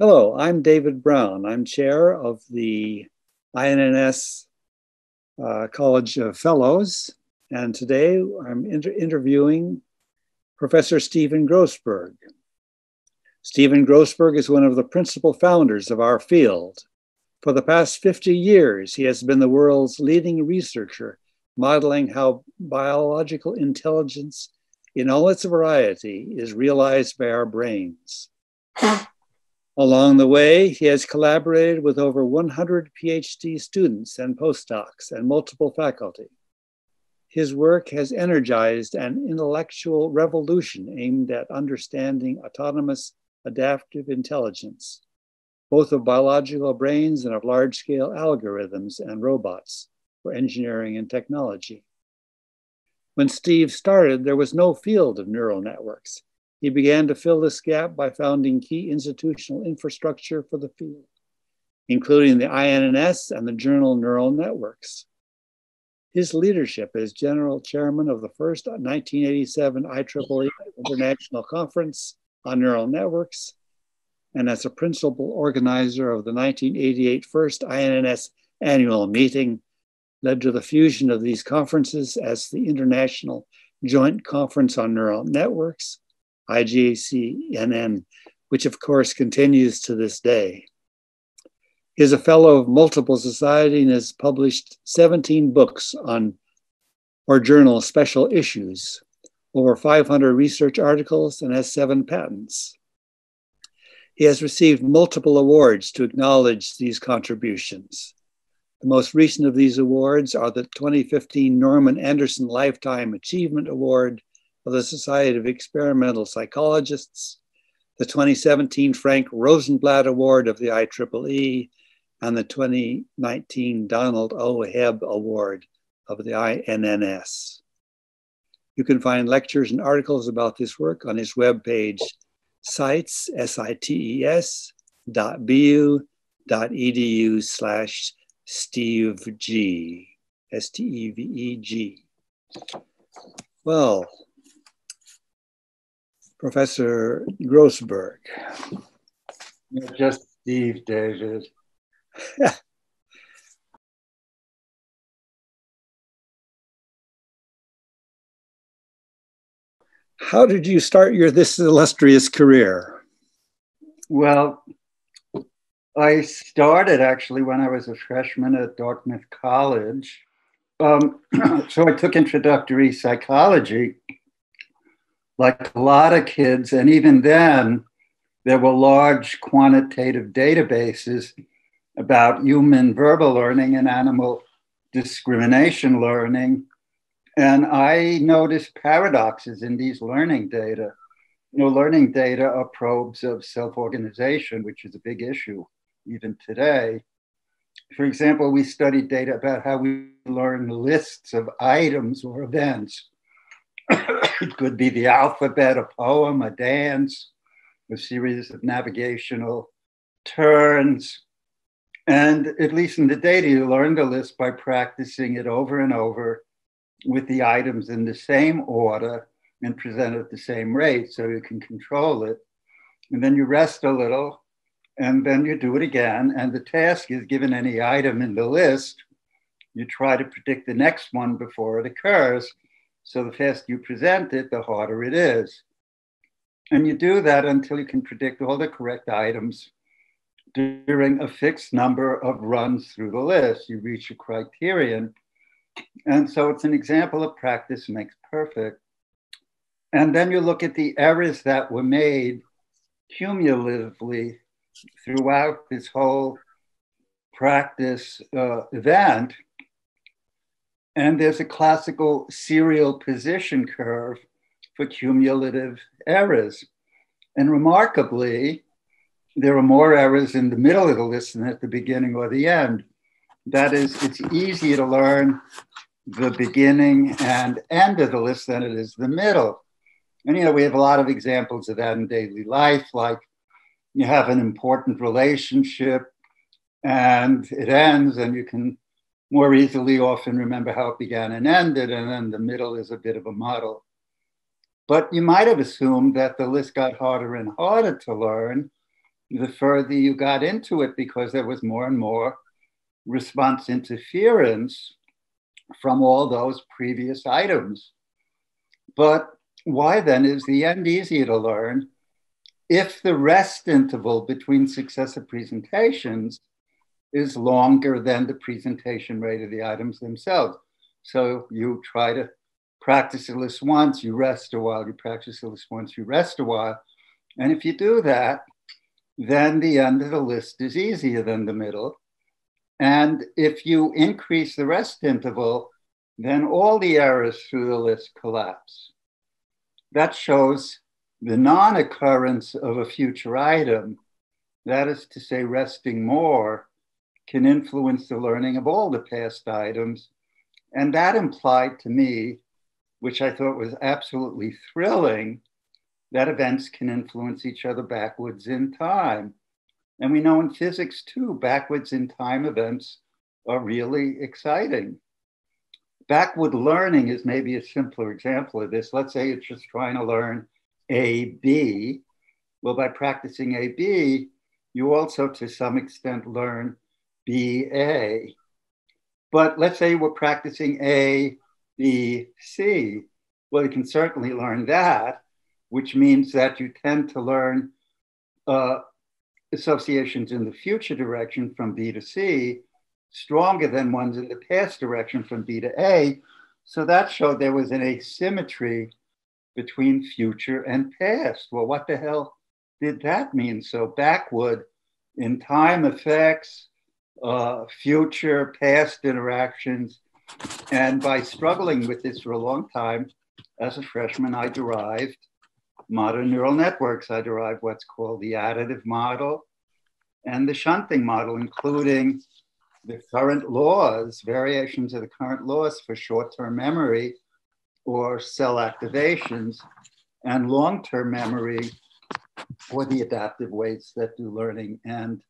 Hello, I'm David Brown. I'm chair of the INNS uh, College of Fellows, and today I'm inter interviewing Professor Stephen Grossberg. Stephen Grossberg is one of the principal founders of our field. For the past 50 years, he has been the world's leading researcher modeling how biological intelligence in all its variety is realized by our brains. Along the way, he has collaborated with over 100 PhD students and postdocs and multiple faculty. His work has energized an intellectual revolution aimed at understanding autonomous adaptive intelligence, both of biological brains and of large scale algorithms and robots for engineering and technology. When Steve started, there was no field of neural networks. He began to fill this gap by founding key institutional infrastructure for the field, including the INNS and the journal Neural Networks. His leadership as general chairman of the first 1987 IEEE International Conference on Neural Networks, and as a principal organizer of the 1988 first INNS annual meeting, led to the fusion of these conferences as the International Joint Conference on Neural Networks IJCNN, which of course continues to this day. He is a fellow of multiple societies and has published 17 books on or journal special issues, over 500 research articles, and has seven patents. He has received multiple awards to acknowledge these contributions. The most recent of these awards are the 2015 Norman Anderson Lifetime Achievement Award of the Society of Experimental Psychologists, the 2017 Frank Rosenblatt Award of the IEEE, and the 2019 Donald O. Hebb Award of the INNS. You can find lectures and articles about this work on his webpage, sites, S-I-T-E-S, dot bu, dot edu slash Steve G, S-T-E-V-E-G. Well, Professor Grossberg. You're just Steve, David. How did you start your this illustrious career? Well, I started actually when I was a freshman at Dartmouth College. Um, so I took introductory psychology like a lot of kids, and even then, there were large quantitative databases about human verbal learning and animal discrimination learning. And I noticed paradoxes in these learning data. You know, learning data are probes of self organization, which is a big issue even today. For example, we studied data about how we learn lists of items or events it could be the alphabet, a poem, a dance, a series of navigational turns. And at least in the data, you learn the list by practicing it over and over with the items in the same order and present at the same rate so you can control it. And then you rest a little and then you do it again. And the task is given any item in the list, you try to predict the next one before it occurs. So the faster you present it, the harder it is. And you do that until you can predict all the correct items during a fixed number of runs through the list. You reach a criterion. And so it's an example of practice makes perfect. And then you look at the errors that were made cumulatively throughout this whole practice uh, event and there's a classical serial position curve for cumulative errors. And remarkably, there are more errors in the middle of the list than at the beginning or the end. That is, it's easier to learn the beginning and end of the list than it is the middle. And you know, we have a lot of examples of that in daily life, like you have an important relationship and it ends, and you can more easily often remember how it began and ended, and then the middle is a bit of a muddle. But you might have assumed that the list got harder and harder to learn the further you got into it because there was more and more response interference from all those previous items. But why then is the end easier to learn if the rest interval between successive presentations is longer than the presentation rate of the items themselves? So you try to practice a list once, you rest a while, you practice a list once, you rest a while. And if you do that, then the end of the list is easier than the middle. And if you increase the rest interval, then all the errors through the list collapse. That shows the non occurrence of a future item, that is to say, resting more, can influence the learning of all the past items. And that implied to me, which I thought was absolutely thrilling, that events can influence each other backwards in time. And we know in physics too, backwards in time events are really exciting. Backward learning is maybe a simpler example of this. Let's say you're just trying to learn A, B. Well, by practicing A, B, you also to some extent learn B, A. But let's say we're practicing A, B, C. Well, you can certainly learn that which means that you tend to learn uh, associations in the future direction from B to C stronger than ones in the past direction from B to A. So that showed there was an asymmetry between future and past. Well, what the hell did that mean? So backward in time effects, uh, future, past interactions. And by struggling with this for a long time, as a freshman, I derived modern neural networks, I derived what's called the additive model and the shunting model, including the current laws, variations of the current laws for short term memory or cell activations, and long term memory for the adaptive ways that do learning and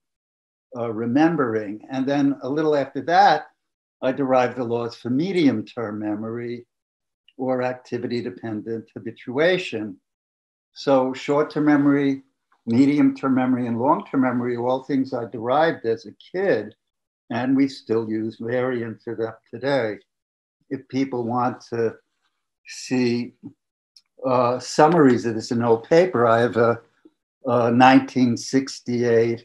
uh, remembering. And then a little after that, I derived the laws for medium term memory or activity dependent habituation. So short-term memory, medium-term memory, and long-term memory are all things I derived as a kid, and we still use variants of that today. If people want to see uh, summaries of this in old paper, I have a, a 1968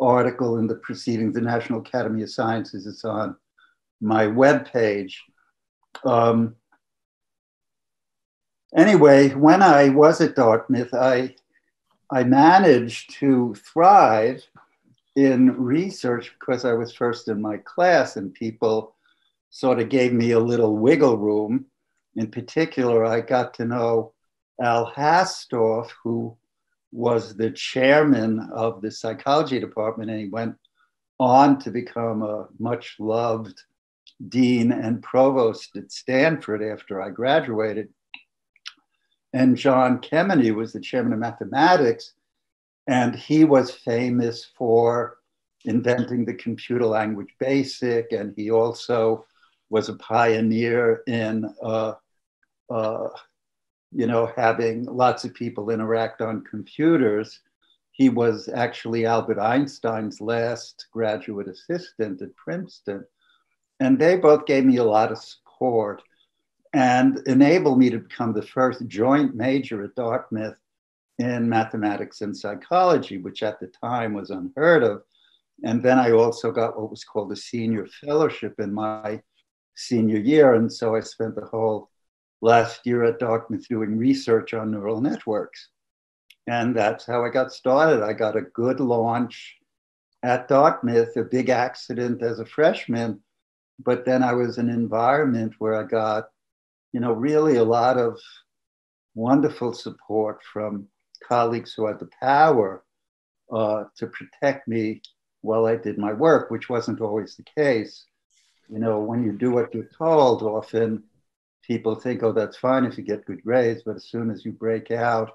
article in the Proceedings the National Academy of Sciences. It's on my webpage. Um, anyway, when I was at Dartmouth, I, I managed to thrive in research because I was first in my class and people sort of gave me a little wiggle room. In particular, I got to know Al Hastorf, who was the chairman of the psychology department, and he went on to become a much loved dean and provost at Stanford after I graduated. And John Kemeny was the chairman of mathematics, and he was famous for inventing the computer language basic, and he also was a pioneer in, uh, uh, you know, having lots of people interact on computers. He was actually Albert Einstein's last graduate assistant at Princeton. And they both gave me a lot of support and enabled me to become the first joint major at Dartmouth in mathematics and psychology, which at the time was unheard of. And then I also got what was called a senior fellowship in my senior year. And so I spent the whole last year at Dartmouth doing research on neural networks. And that's how I got started. I got a good launch at Dartmouth, a big accident as a freshman. But then I was in an environment where I got you know, really a lot of wonderful support from colleagues who had the power uh, to protect me while I did my work, which wasn't always the case. You know, when you do what you're told, often people think, oh, that's fine if you get good grades, but as soon as you break out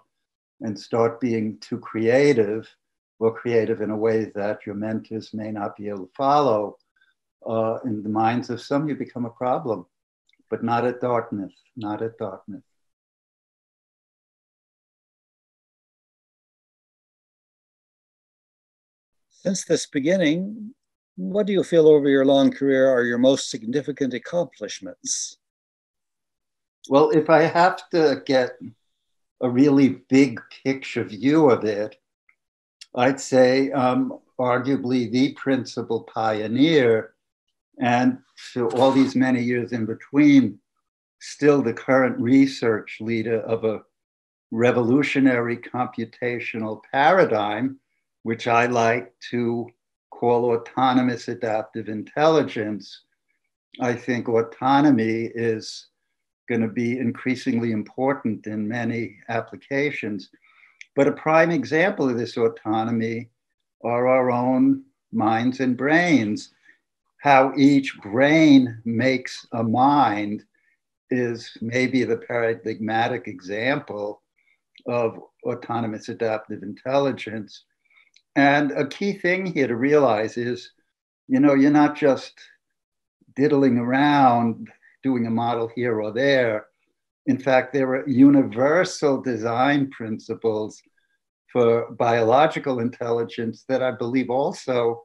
and start being too creative, or creative in a way that your mentors may not be able to follow, uh, in the minds of some, you become a problem but not at Dartmouth, not at Dartmouth. since this beginning, what do you feel over your long career are your most significant accomplishments? Well, if I have to get a really big picture view of it, I'd say um, arguably the principal pioneer, and for all these many years in between, still the current research leader of a revolutionary computational paradigm, which I like to call autonomous adaptive intelligence. I think autonomy is going to be increasingly important in many applications. But a prime example of this autonomy are our own minds and brains. How each brain makes a mind is maybe the paradigmatic example of autonomous adaptive intelligence. And a key thing here to realize is, you know, you're not just diddling around doing a model here or there. In fact, there are universal design principles for biological intelligence that I believe also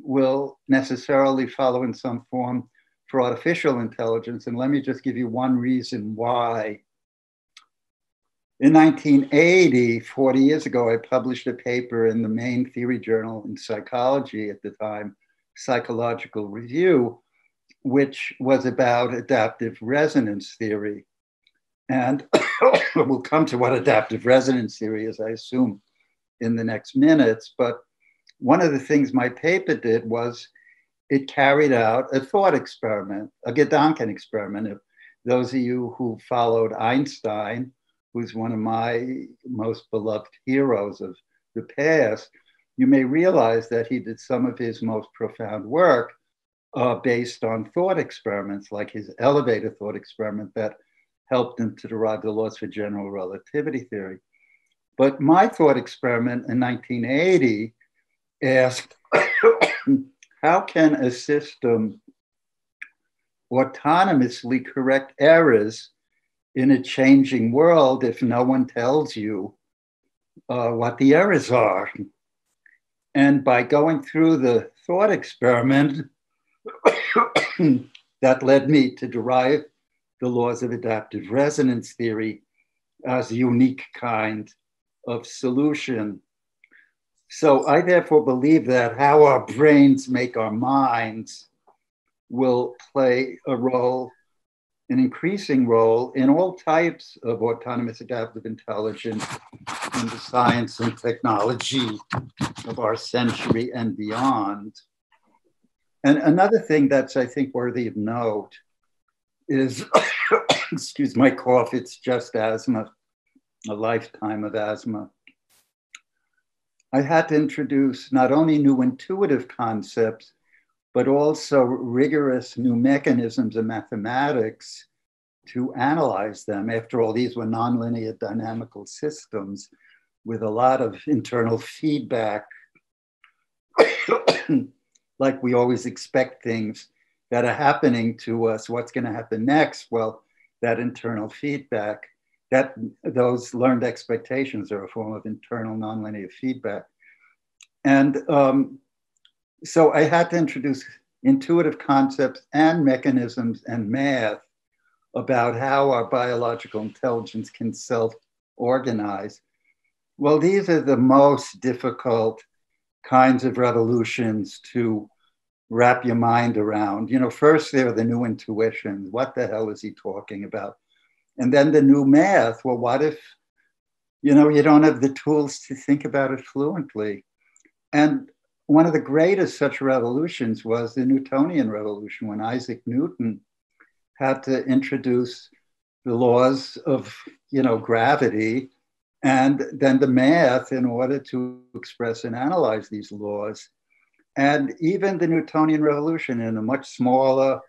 will necessarily follow in some form for artificial intelligence. And let me just give you one reason why. In 1980, 40 years ago, I published a paper in the main theory journal in psychology at the time, Psychological Review, which was about adaptive resonance theory. And we'll come to what adaptive resonance theory is, I assume, in the next minutes. But one of the things my paper did was it carried out a thought experiment, a Gedanken experiment. If those of you who followed Einstein, who's one of my most beloved heroes of the past, you may realize that he did some of his most profound work uh, based on thought experiments, like his elevator thought experiment that helped him to derive the laws for general relativity theory. But my thought experiment in 1980 asked how can a system autonomously correct errors in a changing world if no one tells you uh, what the errors are? And by going through the thought experiment, that led me to derive the laws of adaptive resonance theory as a unique kind of solution. So I therefore believe that how our brains make our minds will play a role, an increasing role in all types of autonomous adaptive intelligence in the science and technology of our century and beyond. And another thing that's, I think, worthy of note is, excuse my cough, it's just asthma, a lifetime of asthma. I had to introduce not only new intuitive concepts, but also rigorous new mechanisms of mathematics to analyze them. After all, these were nonlinear dynamical systems with a lot of internal feedback like we always expect things that are happening to us. What's going to happen next? Well, that internal feedback, that those learned expectations are a form of internal nonlinear feedback. And um, so I had to introduce intuitive concepts and mechanisms and math about how our biological intelligence can self organize. Well, these are the most difficult kinds of revolutions to wrap your mind around. You know, first there are the new intuitions. What the hell is he talking about? And then the new math. Well, what if, you know, you don't have the tools to think about it fluently? And one of the greatest such revolutions was the Newtonian revolution when Isaac Newton had to introduce the laws of, you know, gravity and then the math in order to express and analyze these laws. And even the Newtonian revolution in a much smaller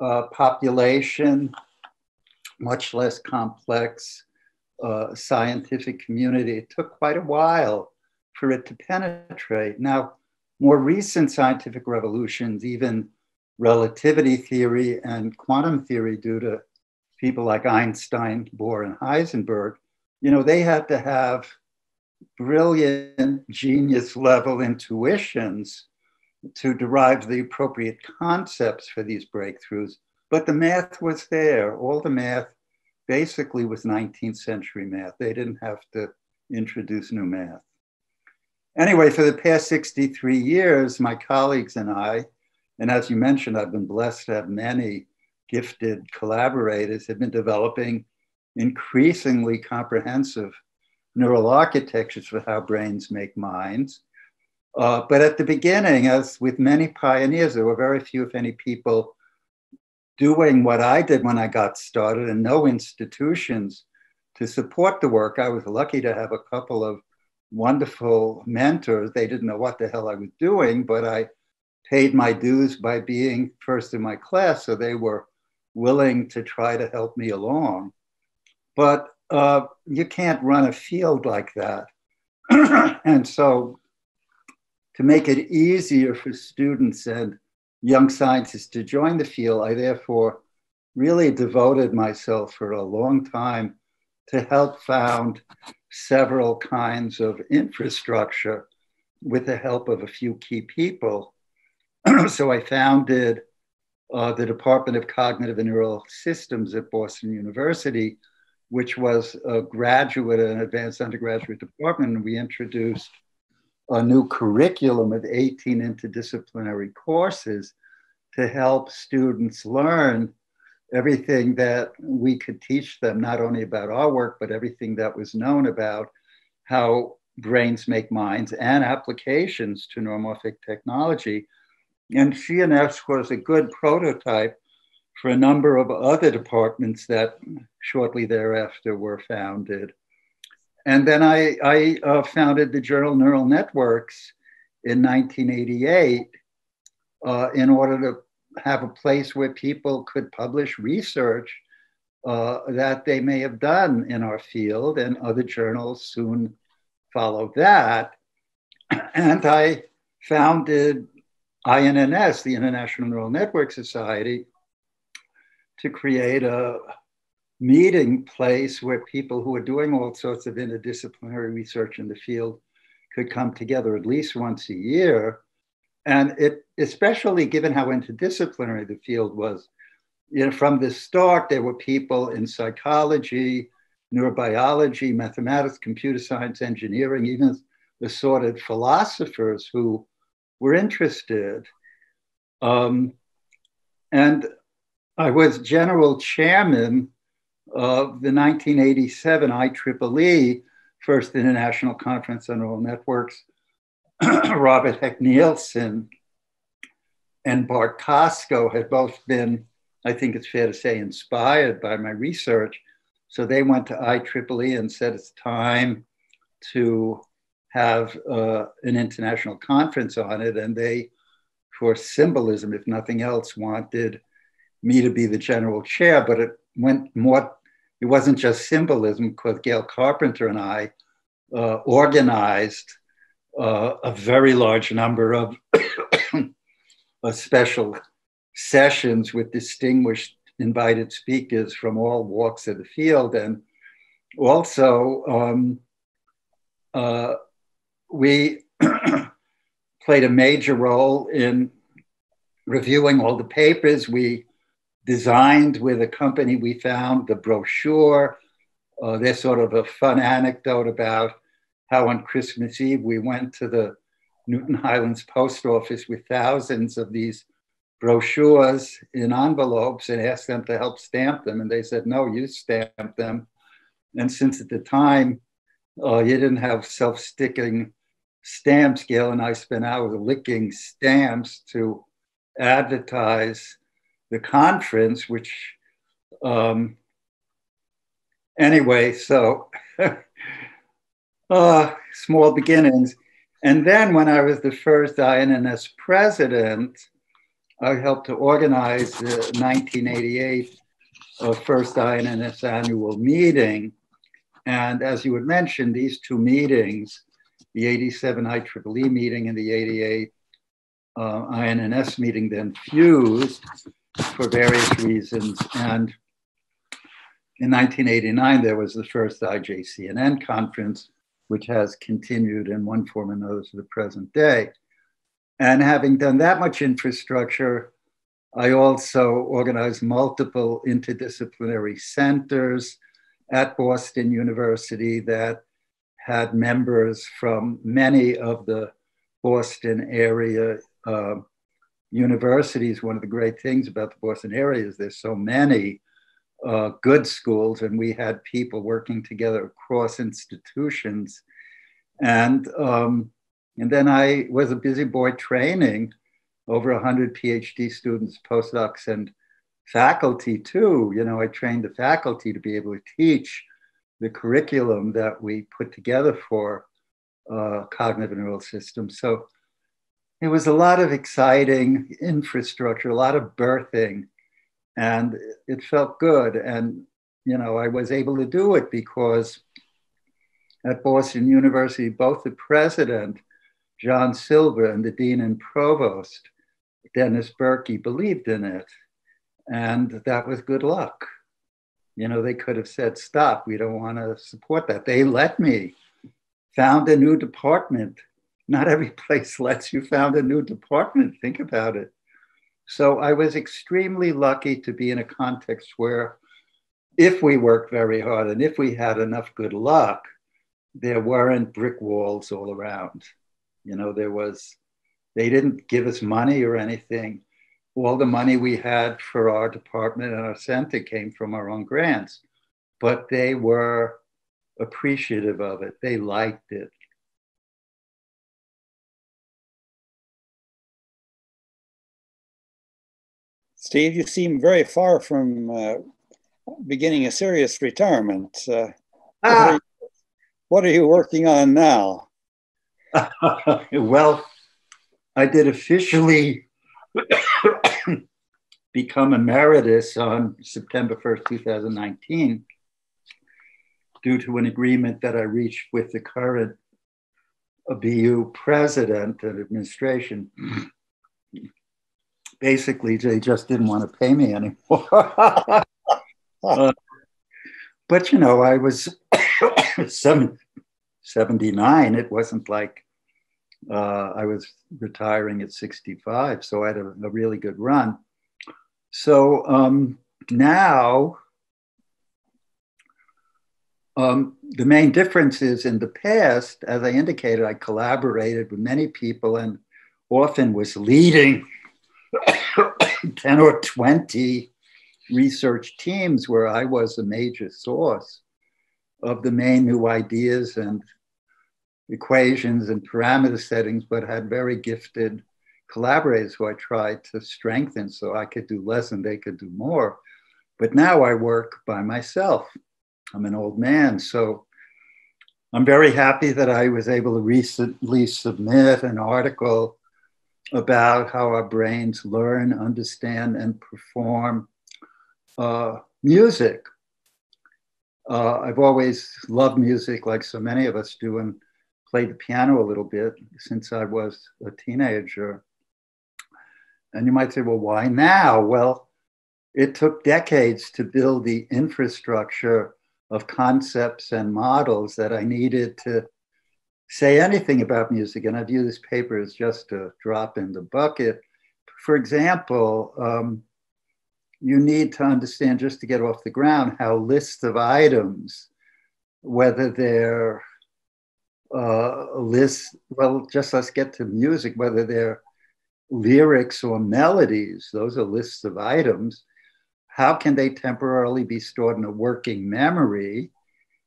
uh, population, much less complex uh, scientific community, it took quite a while for it to penetrate. Now, more recent scientific revolutions, even relativity theory and quantum theory, due to people like Einstein, Bohr, and Heisenberg, you know, they had to have brilliant genius level intuitions to derive the appropriate concepts for these breakthroughs. But the math was there. All the math basically was 19th century math. They didn't have to introduce new math. Anyway, for the past 63 years, my colleagues and I, and as you mentioned, I've been blessed to have many gifted collaborators, have been developing increasingly comprehensive neural architectures for how brains make minds. Uh, but at the beginning, as with many pioneers, there were very few, if any, people doing what I did when I got started and no institutions to support the work. I was lucky to have a couple of wonderful mentors. They didn't know what the hell I was doing, but I paid my dues by being first in my class, so they were willing to try to help me along. But uh, you can't run a field like that. and so, to make it easier for students and young scientists to join the field, I therefore really devoted myself for a long time to help found several kinds of infrastructure with the help of a few key people. so I founded uh, the Department of Cognitive and Neural Systems at Boston University, which was a graduate and advanced undergraduate department. And we introduced a new curriculum of 18 interdisciplinary courses to help students learn everything that we could teach them, not only about our work, but everything that was known about how brains make minds and applications to neuromorphic technology. And CNS was a good prototype for a number of other departments that shortly thereafter were founded. And then I, I uh, founded the journal Neural Networks in 1988 uh, in order to have a place where people could publish research uh, that they may have done in our field, and other journals soon followed that. And I founded INNS, the International Neural Network Society, to create a meeting place where people who are doing all sorts of interdisciplinary research in the field could come together at least once a year and it, especially given how interdisciplinary the field was, you know, from the start, there were people in psychology, neurobiology, mathematics, computer science, engineering, even assorted philosophers who were interested. Um, and I was general chairman of the 1987 IEEE, First International Conference on Neural Networks, Robert Hecht-Nielsen and Bart Kosko had both been, I think it's fair to say, inspired by my research. So they went to IEEE and said it's time to have uh, an international conference on it. And they, for symbolism, if nothing else, wanted me to be the general chair. But it went more, it wasn't just symbolism, because Gail Carpenter and I uh, organized uh, a very large number of special sessions with distinguished invited speakers from all walks of the field. And also, um, uh, we played a major role in reviewing all the papers. We designed with a company we found the brochure. Uh, there's sort of a fun anecdote about how on Christmas Eve we went to the Newton Highlands post office with thousands of these brochures in envelopes and asked them to help stamp them. And they said, no, you stamp them. And since at the time uh, you didn't have self sticking stamps, Gail and I spent hours licking stamps to advertise the conference, which, um, anyway, so uh, small beginnings. And then when I was the first INNS president, I helped to organize the 1988 uh, first INNS annual meeting. And as you had mentioned, these two meetings, the 87 IEEE meeting and the 88 uh, meeting, then fused for various reasons. And in 1989, there was the first IJCNN conference, which has continued in one form or another to the present day. And having done that much infrastructure, I also organized multiple interdisciplinary centers at Boston University that had members from many of the Boston area uh, universities. One of the great things about the Boston area is there's so many uh, good schools, and we had people working together across institutions. And um, and then I was a busy boy training over 100 PhD students, postdocs, and faculty too. You know, I trained the faculty to be able to teach the curriculum that we put together for uh, cognitive neural systems. So it was a lot of exciting infrastructure, a lot of birthing, and it felt good. And, you know, I was able to do it because at Boston University, both the president, John Silber, and the dean and provost, Dennis Berkey, believed in it. And that was good luck. You know, they could have said, stop, we don't want to support that. They let me found a new department. Not every place lets you found a new department. Think about it. So I was extremely lucky to be in a context where, if we worked very hard and if we had enough good luck, there weren't brick walls all around. You know, there was, they didn't give us money or anything. All the money we had for our department and our center came from our own grants, but they were appreciative of it. They liked it. Steve, you seem very far from uh, beginning a serious retirement. Uh, ah. what, are you, what, are you, working on now? well, I did officially become emeritus on September 1st, 2019 due to an agreement that I reached with the current BU president and administration. Basically, they just didn't want to pay me anymore. uh, but you know, I was seven, 79. It wasn't like uh, I was retiring at 65, so I had a, a really good run. So um, now um, the main difference is in the past, as I indicated, I collaborated with many people and often was leading 10 or 20 research teams where I was a major source of the main new ideas and equations and parameter settings, but had very gifted collaborators who I tried to strengthen so I could do less and they could do more. But now I work by myself I'm an old man. So I'm very happy that I was able to recently submit an article about how our brains learn, understand, and perform uh, music. Uh, I've always loved music, like so many of us do, and played the piano a little bit since I was a teenager. And you might say, well, why now? Well, it took decades to build the infrastructure of concepts and models that I needed to say anything about music. And I view this paper as just a drop in the bucket. For example, um, you need to understand just to get off the ground how lists of items, whether they're uh, lists, well, just let's get to music, whether they're lyrics or melodies, those are lists of items how can they temporarily be stored in a working memory?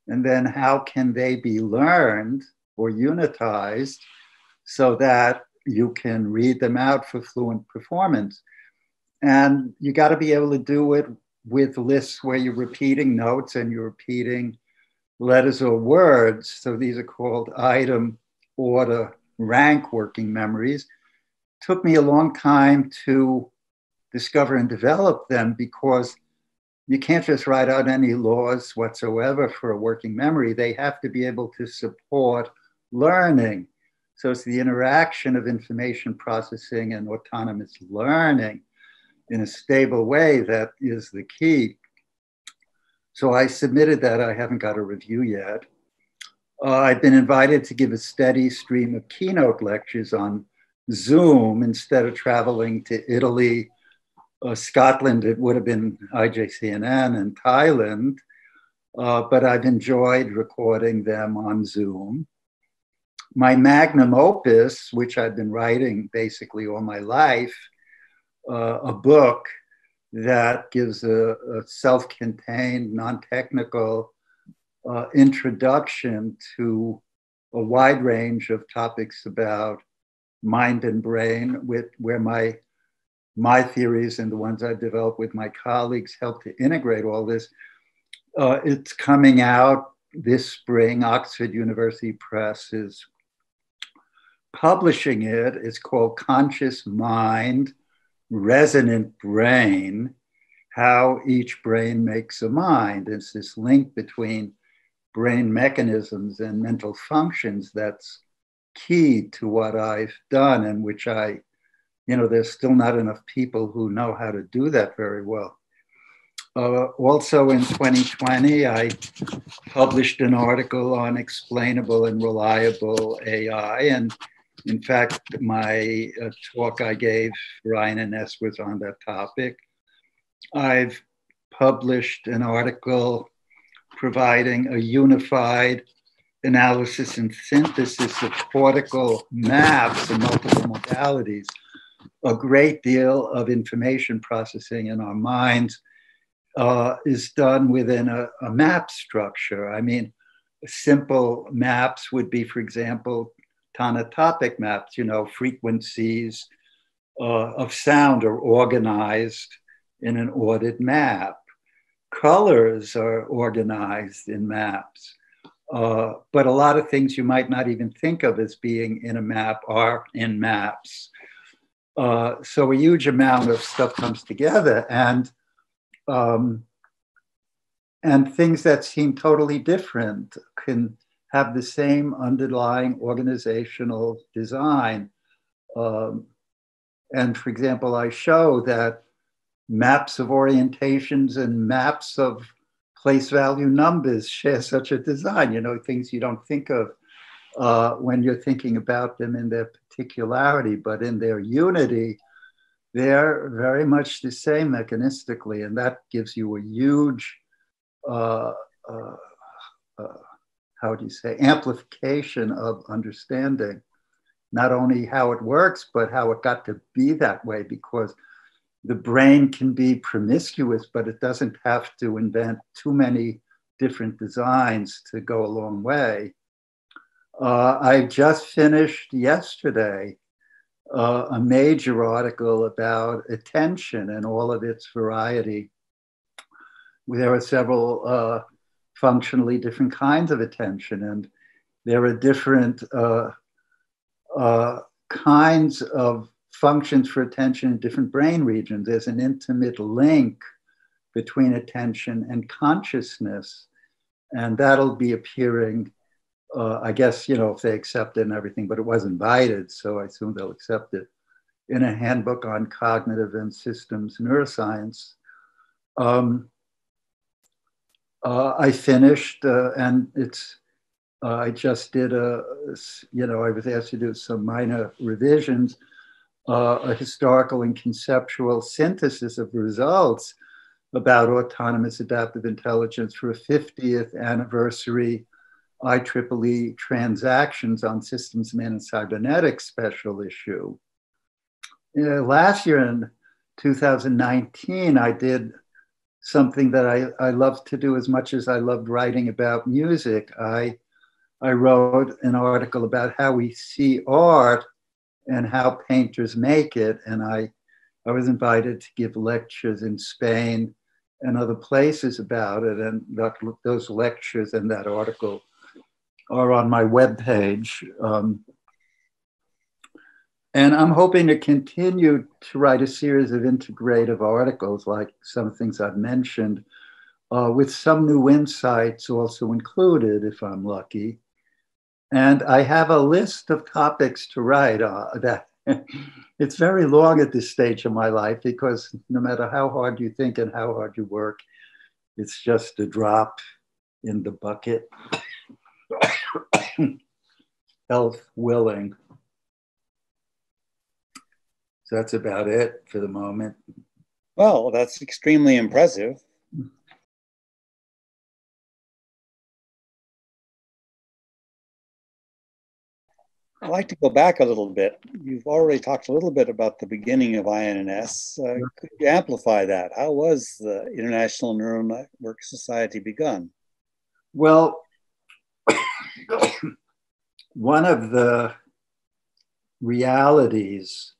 And then how can they be learned or unitized so that you can read them out for fluent performance? And you got to be able to do it with lists where you're repeating notes and you're repeating letters or words. So these are called item, order, rank working memories. Took me a long time to discover and develop them because you can't just write out any laws whatsoever for a working memory. They have to be able to support learning. So it's the interaction of information processing and autonomous learning in a stable way that is the key. So I submitted that. I haven't got a review yet. uh, I've been invited to give a steady stream of keynote lectures on Zoom instead of traveling to Italy, uh, Scotland, it would have been IJCNN, and Thailand. Uh, but I've enjoyed recording them on Zoom. My magnum opus, which I've been writing basically all my life, uh, a book that gives a, a self contained, non technical uh, introduction to a wide range of topics about mind and brain, with, where my, my theories and the ones I've developed with my colleagues help to integrate all this. Uh, it's coming out this spring. Oxford University Press is publishing it. It's called Conscious Mind resonant brain, how each brain makes a mind. It's this link between brain mechanisms and mental functions that's key to what I've done, and which I, you know, there's still not enough people who know how to do that very well. Uh, also in 2020, I published an article on explainable and reliable AI, and in fact, my uh, talk I gave for INNS was on that topic. I've published an article providing a unified analysis and synthesis of cortical maps and multiple modalities. A great deal of information processing in our minds uh, is done within a, a map structure. I mean, simple maps would be, for example, tonotopic maps, you know, frequencies uh, of sound are organized in an ordered map. Colors are organized in maps. Uh, but a lot of things you might not even think of as being in a map are in maps. Uh, so a huge amount of stuff comes together and um, and things that seem totally different can have the same underlying organizational design. Um, and for example, I show that maps of orientations and maps of place value numbers share such a design, you know, things you don't think of uh, when you're thinking about them in their particularity, but in their unity, they're very much the same mechanistically. And that gives you a huge uh, uh, uh how do you say, amplification of understanding, not only how it works, but how it got to be that way, because the brain can be promiscuous, but it doesn't have to invent too many different designs to go a long way. Uh, I just finished yesterday uh, a major article about attention and all of its variety. There are several uh, functionally different kinds of attention. And there are different uh, uh, kinds of functions for attention in different brain regions. There's an intimate link between attention and consciousness. And that'll be appearing, uh, I guess, you know, if they accept it and everything, but it was invited, so I assume they'll accept it, in a handbook on cognitive and systems neuroscience. Um, uh, I finished, uh, and it's. Uh, I just did a, you know, I was asked to do some minor revisions, uh, a historical and conceptual synthesis of results about autonomous adaptive intelligence for a 50th anniversary IEEE transactions on systems man and cybernetics special issue. last year in 2019, I did something that I, I love to do as much as I loved writing about music. I, I wrote an article about how we see art and how painters make it. And I, I was invited to give lectures in Spain and other places about it. And that, those lectures and that article are on my webpage. Um, and I'm hoping to continue to write a series of integrative articles, like some things I've mentioned, uh, with some new insights also included, if I'm lucky. And I have a list of topics to write uh, that it's very long at this stage of my life because no matter how hard you think and how hard you work, it's just a drop in the bucket. health willing. That's about it for the moment. Well, that's extremely impressive. I'd like to go back a little bit. You've already talked a little bit about the beginning of INNS. Uh, could you amplify that? How was the International Neural Network Society begun? Well, one of the realities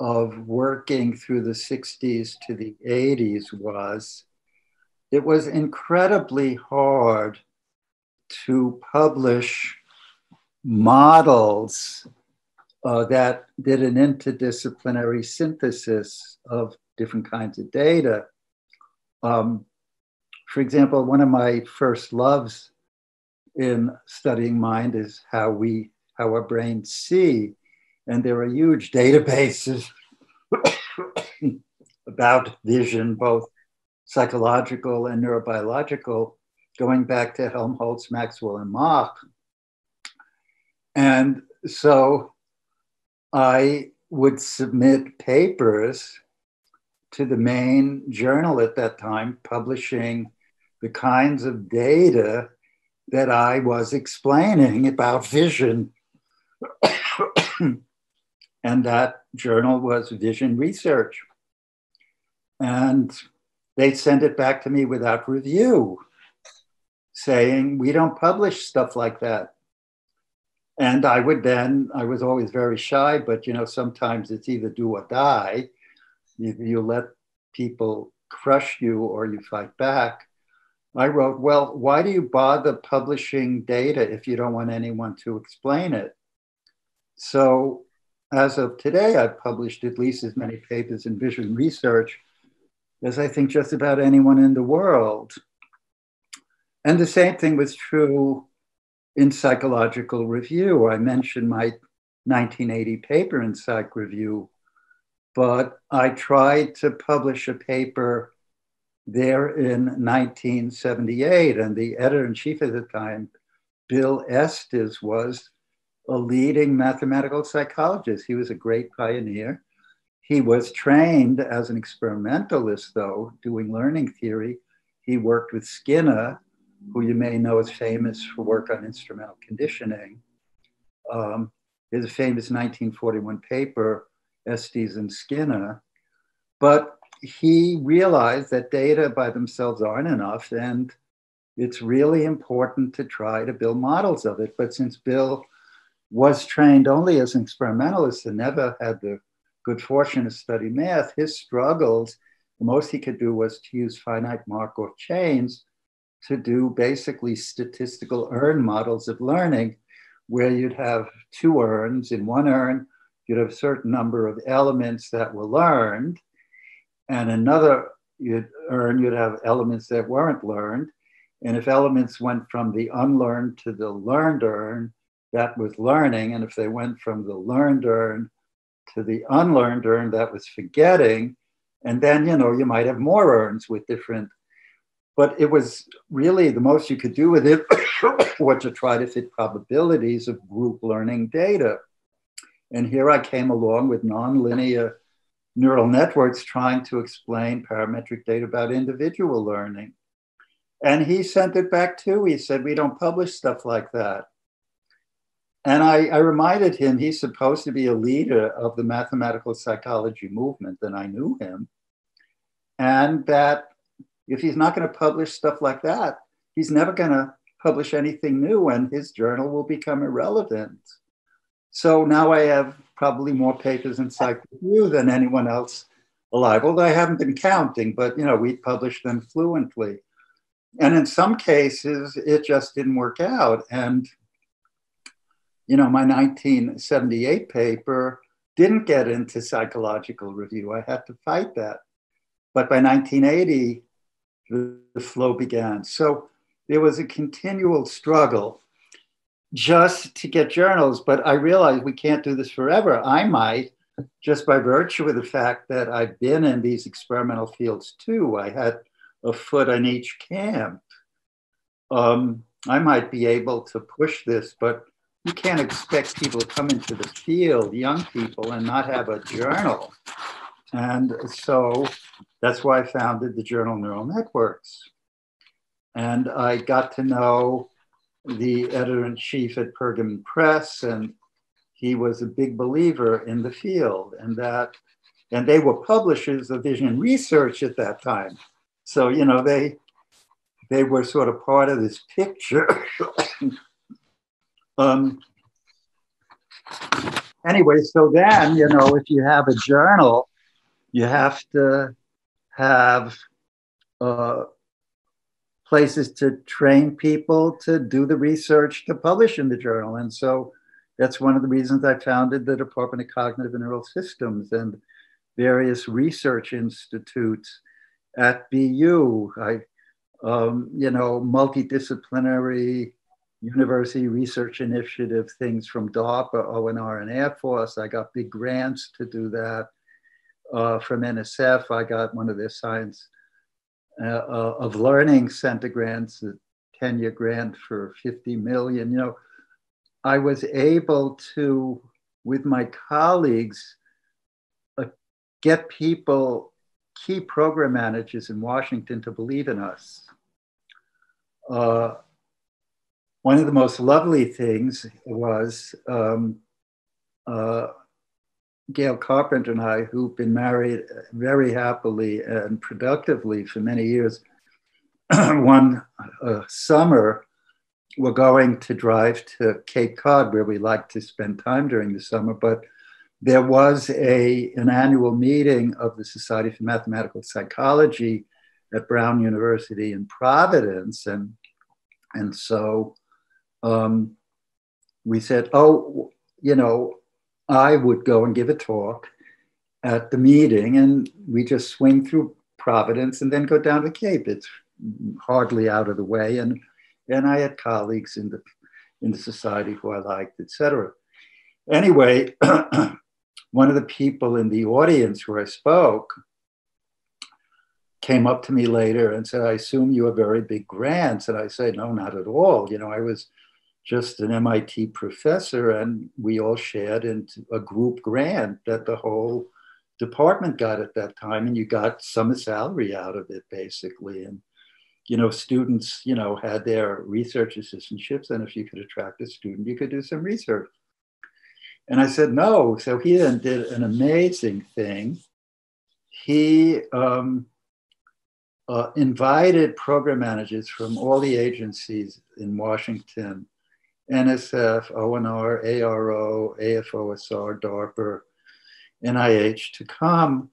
of working through the 60s to the 80s was it was incredibly hard to publish models uh, that did an interdisciplinary synthesis of different kinds of data. Um, for example, one of my first loves in studying mind is how we, how our brains see. And there are huge databases about vision, both psychological and neurobiological, going back to Helmholtz, Maxwell, and Mach. And so I would submit papers to the main journal at that time, publishing the kinds of data that I was explaining about vision. And that journal was Vision Research. And they sent it back to me without review, saying, We don't publish stuff like that and I would then, I was always very shy, but you know, sometimes it's either do or die. You, you let people crush you or you fight back. I wrote, well, why do you bother publishing data if you don't want anyone to explain it? So, as of today, I've published at least as many papers in vision research as I think just about anyone in the world. And the same thing was true in psychological review. I mentioned my 1980 paper in Psych Review, but I tried to publish a paper there in 1978, and the editor in chief at the time, Bill Estes, was a leading mathematical psychologist. He was a great pioneer. He was trained as an experimentalist, though, doing learning theory. He worked with Skinner who you may know is famous for work on instrumental conditioning. Um, his famous 1941 paper, Estes and Skinner. But he realized that data by themselves aren't enough, and it's really important to try to build models of it. But since Bill was trained only as an experimentalist and never had the good fortune to study math, his struggles, the most he could do was to use finite Markov chains to do basically statistical urn models of learning, where you'd have two urns. In one urn, you'd have a certain number of elements that were learned, and another you'd urn, you'd have elements that weren't learned. And if elements went from the unlearned to the learned urn, that was learning. And if they went from the learned urn to the unlearned urn, that was forgetting. And then, you know, you might have more urns with different but it was really the most you could do with it was to try to fit probabilities of group learning data. And here I came along with nonlinear neural networks trying to explain parametric data about individual learning. And he sent it back too. He said, We don't publish stuff like that. And I, I, reminded him he's supposed to be a leader of the mathematical psychology movement, and I knew him. And that if he's not going to publish stuff like that, he's never going to publish anything new and his journal will become irrelevant. So now I have probably more papers in Psych Review than anyone else alive, although I haven't been counting, but you know, we publish them fluently. And in some cases, it just didn't work out. And, you know, my 1978 paper didn't get into psychological review. I had to fight that. But by 1980, the, the flow began. So there was a continual struggle just to get journals, but I realized we can't do this forever. I might, just by virtue of the fact that I've been in these experimental fields too. I had a foot in each camp. Um, I might be able to push this, but you can't expect people to come into the field, young people, and not have a journal. And so that's why I founded the journal Neural Networks. And I got to know the editor in chief at Pergamon Press, and he was a big believer in the field and that, and they were publishers of vision research at that time. So, you know, they, they were sort of part of this picture. um, anyway, so then, you know, if you have a journal, you have to have uh, places to train people to do the research to publish in the journal. And so that's one of the reasons I founded the Department of Cognitive and Neural Systems and various research institutes at BU. I, um, you know, multidisciplinary university research initiative things from DARPA, ONR, and Air Force. I got big grants to do that. Uh, from NSF, I got one of their science uh, uh, of learning center grants, a 10 year grant for 50 million. You know, I was able to, with my colleagues, uh, get people, key program managers in Washington to believe in us. One of the most lovely things was um, uh, Gail Carpenter and I, who've been married very happily and productively for many years, one uh, summer, we're going to drive to Cape Cod, where we like to spend time during the summer. But there was a, an annual meeting of the Society for Mathematical Psychology at Brown University in Providence. And, and so um, we said, oh, you know, I would go and give a talk at the meeting, and we just swing through Providence and then go down to Cape. It's hardly out of the way, and and I had colleagues in the in the society who I liked, etc. Anyway, one of the people in the audience where I spoke came up to me later and said, "I assume you have very big grants," and I said, "No, not at all. You know, I was." Just an MIT professor, and we all shared into a group grant that the whole department got at that time, and you got some salary out of it basically. And you know, students, you know, had their research assistantships, and if you could attract a student, you could do some research. And I said no. So he then did an amazing thing. He um, uh, invited program managers from all the agencies in Washington NSF, ONR, ARO, AFOSR, DARPA, NIH to come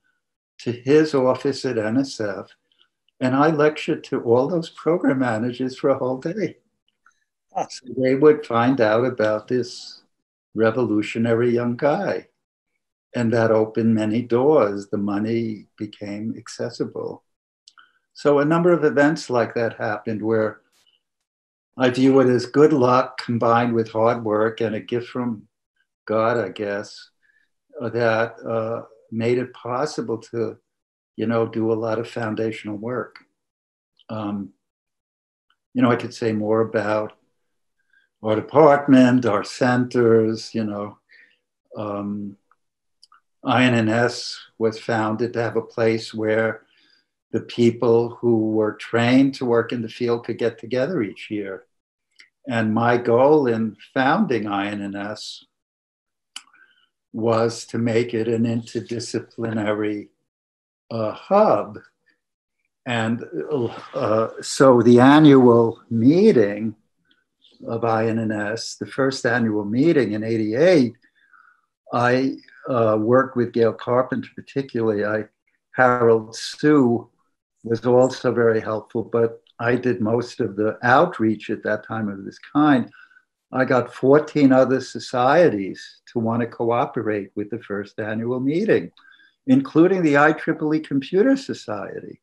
to his office at NSF. And I lectured to all those program managers for a whole day. So they would find out about this revolutionary young guy. And that opened many doors. The money became accessible. So a number of events like that happened where I view it as good luck combined with hard work and a gift from God, I guess, that uh, made it possible to, you know, do a lot of foundational work. Um, you know, I could say more about our department, our centers, you know. Um, INNS was founded to have a place where the people who were trained to work in the field could get together each year and my goal in founding INNS was to make it an interdisciplinary uh, hub. And uh, so the annual meeting of INNS, the first annual meeting in 88, I uh, worked with Gail Carpenter particularly. I, Harold Szu was also very helpful, but I did most of the outreach at that time of this kind. I got 14 other societies to want to cooperate with the first annual meeting, including the IEEE Computer Society.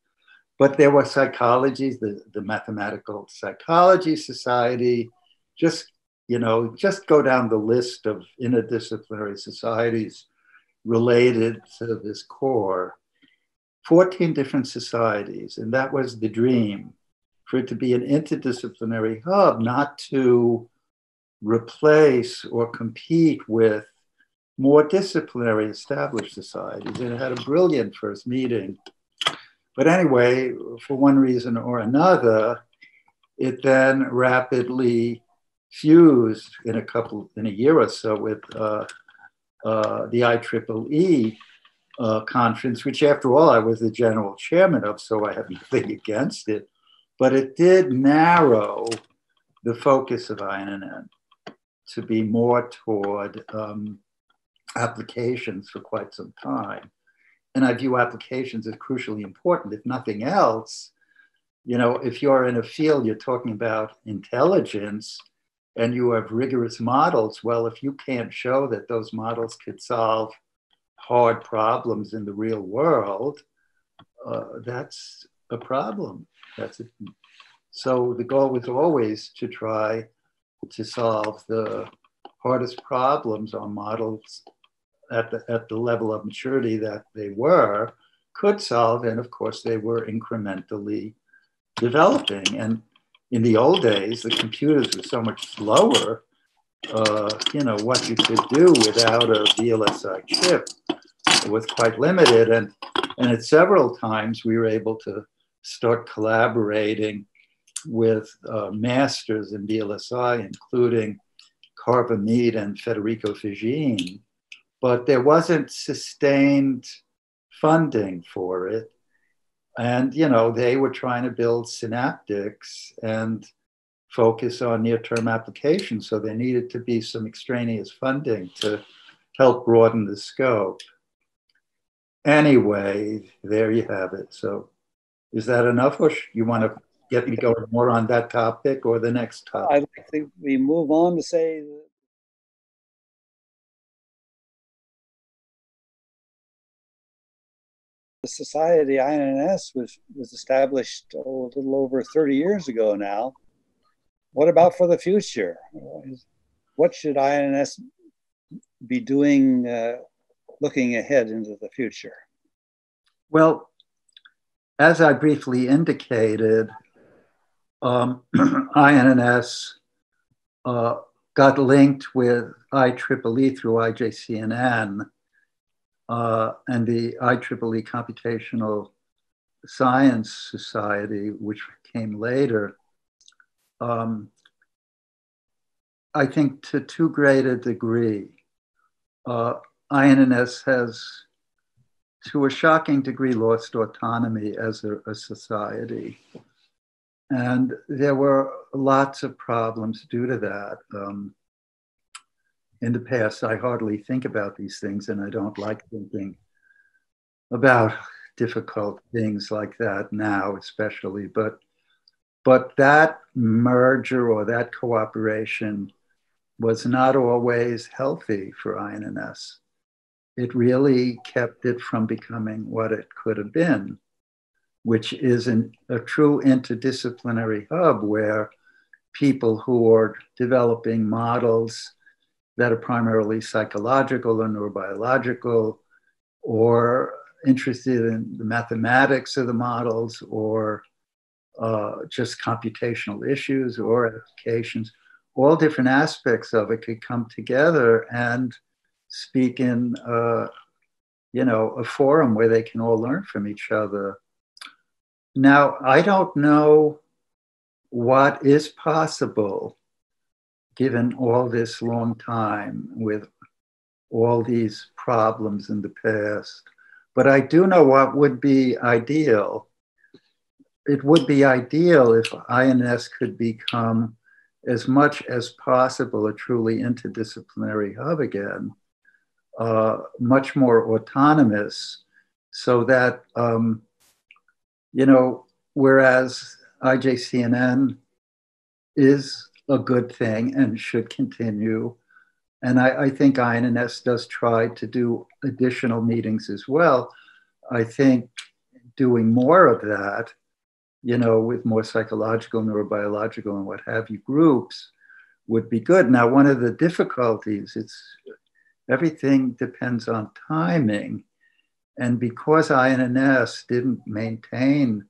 But there were psychologies, the, the Mathematical Psychology Society, just, you know, just go down the list of interdisciplinary societies related to this core. 14 different societies, and that was the dream for it to be an interdisciplinary hub, not to replace or compete with more disciplinary established societies. And it had a brilliant first meeting. But anyway, for one reason or another, it then rapidly fused in a couple, in a year or so with uh, uh, the IEEE uh, conference, which after all, I was the general chairman of, so I have nothing against it. But it did narrow the focus of INN to be more toward um, applications for quite some time. And I view applications as crucially important. If nothing else, you know, if you're in a field, you're talking about intelligence and you have rigorous models. Well, if you can't show that those models could solve hard problems in the real world, uh, that's a problem. That's it. So the goal was always to try to solve the hardest problems on models at the, at the level of maturity that they were could solve. And of course, they were incrementally developing. And in the old days, the computers were so much slower. Uh, you know, what you could do without a VLSI chip was quite limited. And, and at several times, we were able to start collaborating with uh, masters in VLSI, including Carver Mead and Federico Faggin, but there wasn't sustained funding for it. And, you know, they were trying to build Synaptics and focus on near term applications. So there needed to be some extraneous funding to help broaden the scope. Anyway, there you have it. So is that enough, or you want to get me going more on that topic or the next topic? I'd like to we move on to say the society INNS was was established oh, a little over 30 years ago now. What about for the future? What should INNS be doing uh, looking ahead into the future? Well, as I briefly indicated, um, INNS uh, got linked with IEEE through IJCNN uh, and the IEEE Computational Science Society, which came later. Um, I think to too great a degree, uh, INNS has, to a shocking degree, lost autonomy as a, a society. And there were lots of problems due to that. Um, in the past, I hardly think about these things, and I don't like thinking about difficult things like that now, especially. But but that merger or that cooperation was not always healthy for INNS. It really kept it from becoming what it could have been which is an, a true interdisciplinary hub where people who are developing models that are primarily psychological or neurobiological or interested in the mathematics of the models or uh, just computational issues or applications, all different aspects of it could come together and speak in, you know, a forum where they can all learn from each other now, I don't know what is possible given all this long time with all these problems in the past, but I do know what would be ideal. It would be ideal if INNS could become as much as possible a truly interdisciplinary hub again, uh, much more autonomous, so that um, you know, whereas IJCNN is a good thing and should continue. And I, I think INNS does try to do additional meetings as well. I think doing more of that, you know, with more psychological, neurobiological, and what have you groups would be good. Now, one of the difficulties, it's everything depends on timing. And because INNS didn't maintain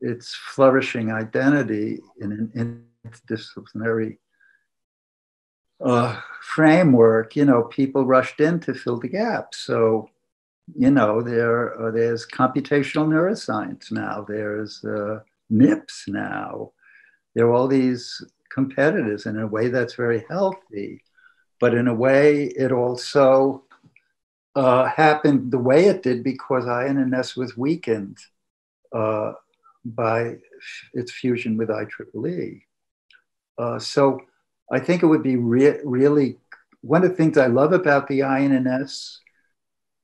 its flourishing identity in an interdisciplinary uh, framework, you know, people rushed in to fill the gap. So, you know, there uh, there's computational neuroscience now. There's uh, NIPS now. There are all these competitors in a way that's very healthy, but in a way it also uh, happened the way it did because INNS was weakened uh, by its fusion with IEEE. Uh, so I think it would be re- really one of the things I love about the INNS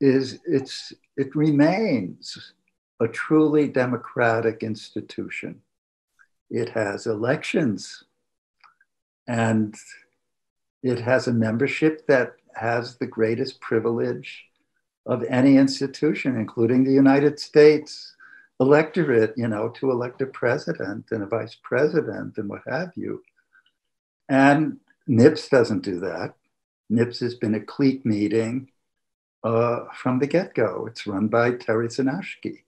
is it's it remains a truly democratic institution. It has elections and it has a membership that has the greatest privilege of any institution, including the United States electorate, you know, to elect a president and a vice president and what have you. And NIPS doesn't do that. NIPS has been a clique meeting uh, from the get go. It's run by Terry Sejnowski.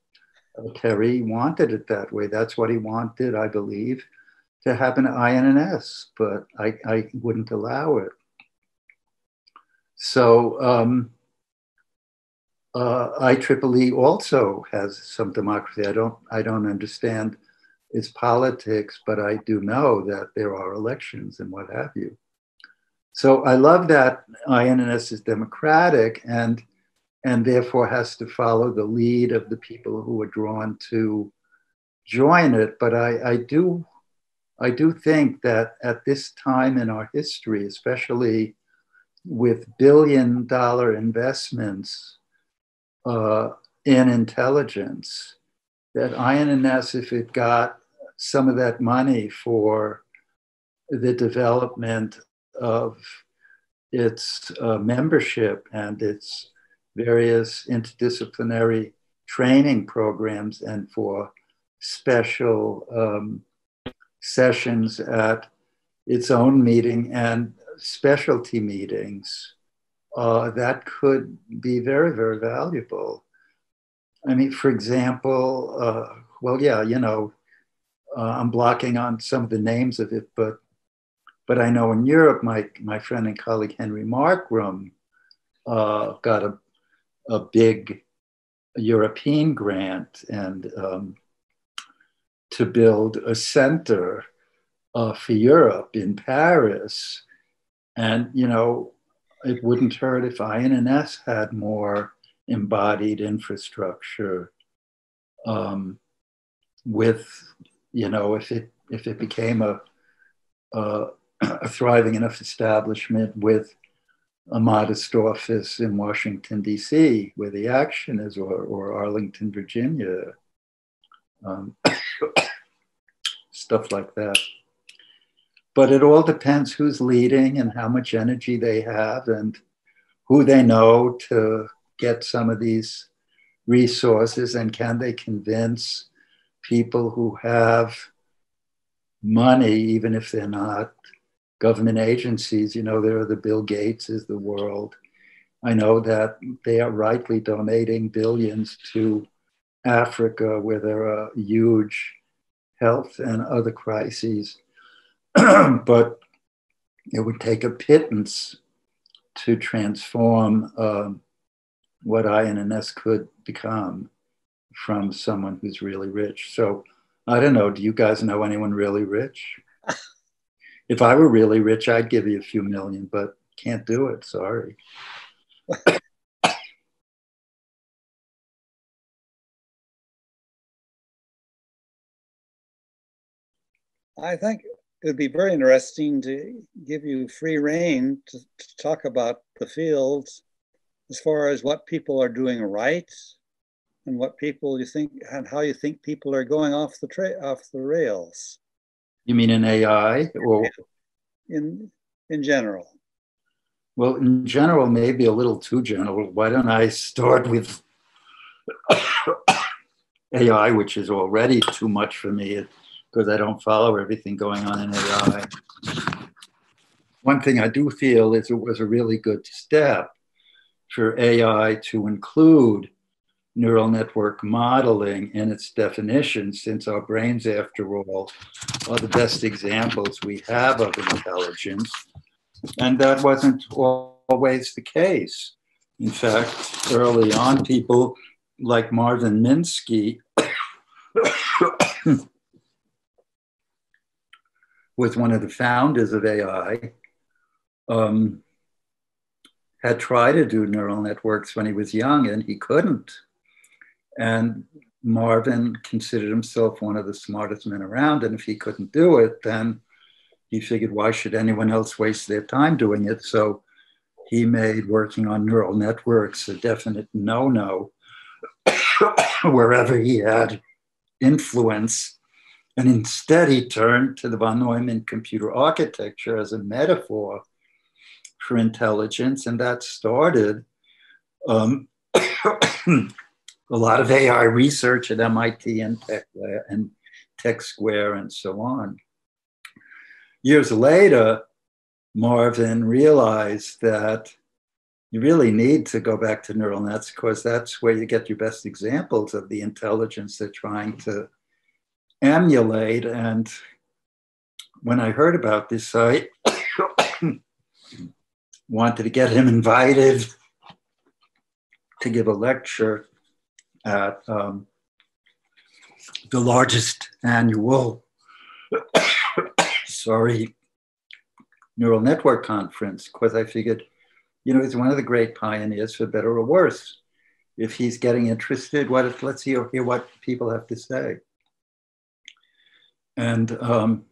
Uh, Terry wanted it that way. That's what he wanted, I believe, to have an INNS, but I, I wouldn't allow it. So um, uh, IEEE also has some democracy. I don't, I don't understand its politics, but I do know that there are elections and what have you. So I love that INNS is democratic and, and therefore has to follow the lead of the people who are drawn to join it. But I, I do I do think that at this time in our history, especially with billion dollar investments uh, in intelligence, that INNS, if it got some of that money for the development of its uh, membership and its various interdisciplinary training programs and for special um, sessions at its own meeting and specialty meetings uh, that could be very, very valuable. I mean, for example, uh, well, yeah, you know, uh, I'm blocking on some of the names of it, but but I know in Europe, my my friend and colleague Henry Markram uh, got a a big European grant and um, to build a center uh, for Europe in Paris, and you know, it wouldn't hurt if INNS had more embodied infrastructure um, with you know, if it if it became a, a, a thriving enough establishment with a modest office in Washington D.C. where the action is, or, or Arlington, Virginia, um, stuff like that. But it all depends who's leading and how much energy they have and who they know to get some of these resources and can they convince people who have money, even if they're not government agencies. You know, there are the Bill Gateses the world. I know that they are rightly donating billions to Africa, where there are huge health and other crises. but it would take a pittance to transform um, what INNS could become from someone who's really rich. So I don't know. Do you guys know anyone really rich? if I were really rich, I'd give you a few million, but can't do it. Sorry. I think it would be very interesting to give you free rein to, to talk about the fields as far as what people are doing right and what people you think and how you think people are going off the tra- off the rails. You mean in AI or in in general? Well, in general, maybe a little too general. Why don't I start with AI, which is already too much for me because I don't follow everything going on in AI. One thing I do feel is it was a really good step for AI to include neural network modeling in its definition, since our brains, after all, are the best examples we have of intelligence. And that wasn't always the case. In fact, early on, people like Marvin Minsky was one of the founders of AI, um, had tried to do neural networks when he was young and he couldn't. And Marvin considered himself one of the smartest men around. And if he couldn't do it, then he figured, why should anyone else waste their time doing it? So he made working on neural networks a definite no no wherever he had influence. And instead, he turned to the von Neumann computer architecture as a metaphor for intelligence. And that started um, a lot of AI research at MIT and Tech, and Tech Square and so on. Years later, Marvin realized that you really need to go back to neural nets because that's where you get your best examples of the intelligence they're trying to emulate. And when I heard about this, I wanted to get him invited to give a lecture at um, the largest annual, sorry, neural network conference, because I figured, you know, he's one of the great pioneers for better or worse. If he's getting interested, what if, let's hear, hear what people have to say. And um,